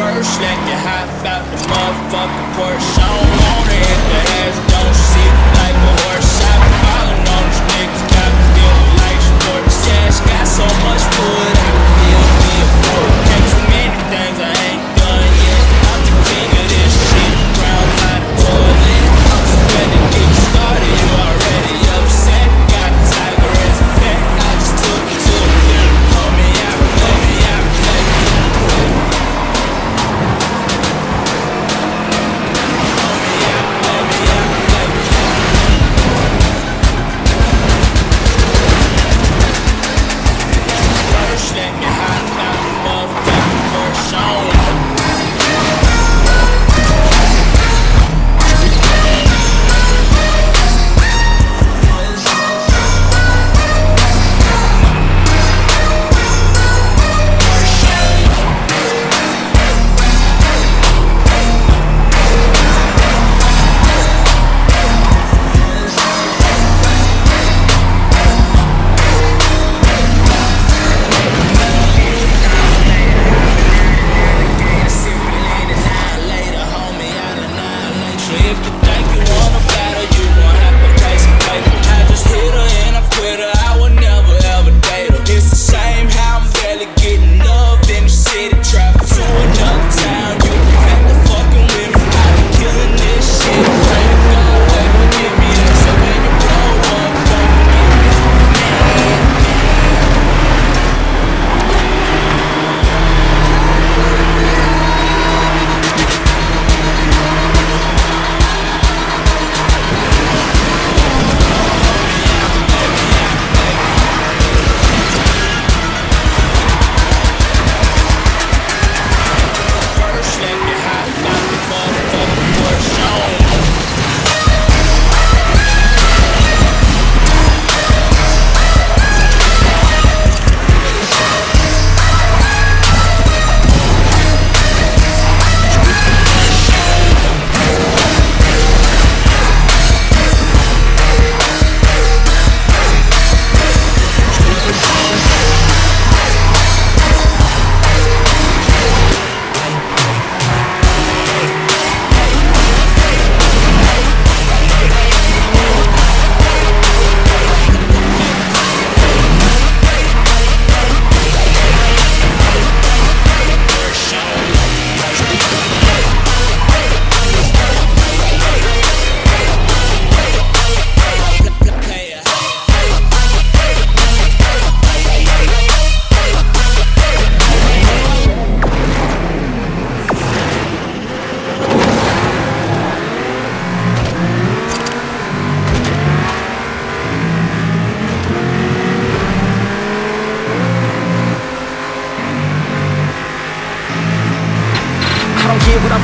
me hot about the motherfucking Porsche. I don't wanna hit the ass, don't sit like a horse. I been on these niggas, got me feeling like sports. Yeah, got so much wood,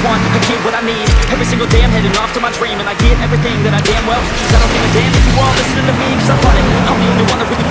want, get what I need. Every single day I'm heading off to my dream And I get everything that I damn well. Cause I don't give a damn if you all listening to me Cause I want it, I'm the only one that really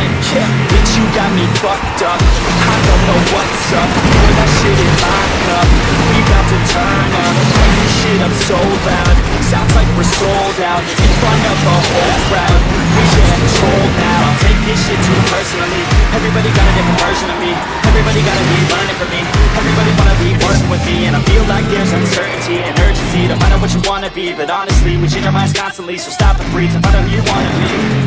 it, yeah Bitch, you got me fucked up. I don't know what's up. Pour that shit in my cup We bout to turn up. Light this shit up so loud. Sounds like we're sold out. In front of a whole crowd. We should control now. I'll Take this shit too personally. Everybody got a different version of me. Everybody gotta be learning from me. Everybody wanna be working with me. And I feel like there's uncertainty and urgency. To find out what you wanna be But honestly, we change our minds constantly. So stop and breathe and find out who you wanna be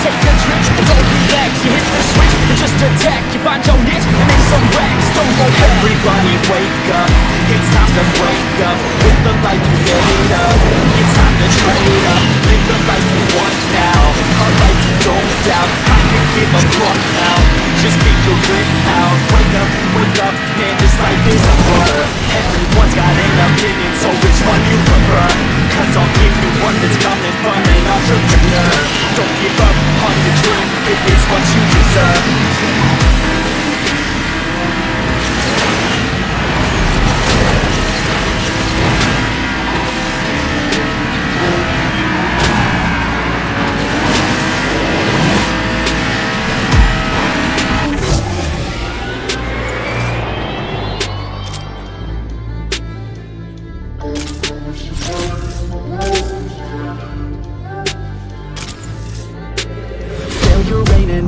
Take a trip, don't relax. You hit the switch, and just attack. You find your niche, and make some racks. Don't go back. Everybody wake up. It's time to break up. With the life you made up. It's time to trade up. Live the life you want now. A life you don't doubt. I can give a fuck now. Just figure it out. Wake up, wake up. Man, this life is a blur. Everyone's got an opinion